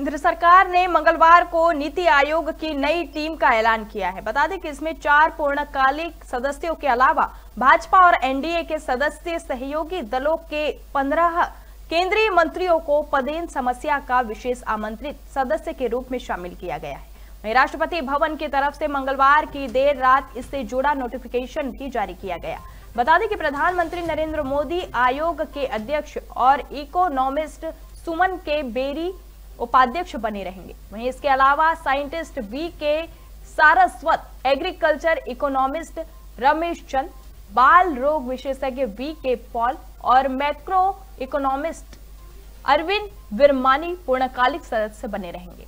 केंद्र सरकार ने मंगलवार को नीति आयोग की नई टीम का ऐलान किया है। बता दें कि इसमें चार पूर्णकालिक सदस्यों के अलावा भाजपा और एनडीए के सदस्य सहयोगी दलों के पंद्रह केंद्रीय मंत्रियों को पदेन समस्या का विशेष आमंत्रित सदस्य के रूप में शामिल किया गया है। वहीं राष्ट्रपति भवन की तरफ़ से मंगलवार की देर रात इससे जुड़ा नोटिफिकेशन भी जारी किया गया। बता दें कि प्रधानमंत्री नरेंद्र मोदी आयोग के अध्यक्ष और इकोनॉमिस्ट सुमन के बेरी उपाध्यक्ष बने रहेंगे। वहीं इसके अलावा scientist V K Saraswat, agriculture economist Ramesh Chand, बाल रोग विशेषज्ञ वी के पॉल और मैक्रो इकोनॉमिस्ट अरविंद विरमानी पूर्णकालिक सदस्य बने रहेंगे।